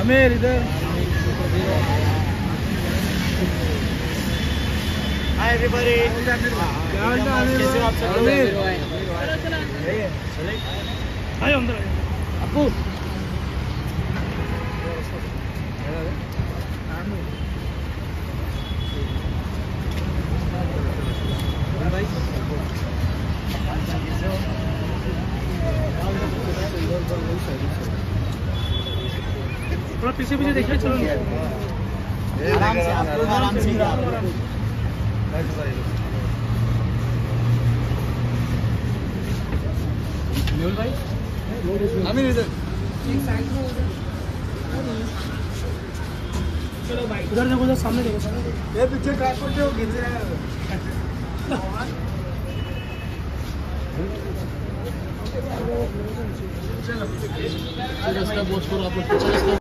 आमिर इधर। Hi everybody क्या हाल चाल कैसे हो आप सब अंदर अप्पू। थोड़ा पीछे पीछे देखिए चलो। आराम से आप लोग आराम से न्यूल भाई आमिर इधर। चलो भाई उधर देखो उधर सामने देखो सामने ये पीछे ट्रांसपोर्ट जो खींच रहा है। इसका बोझ करो आप लोग